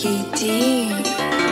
Kitty.